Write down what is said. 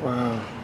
Wow.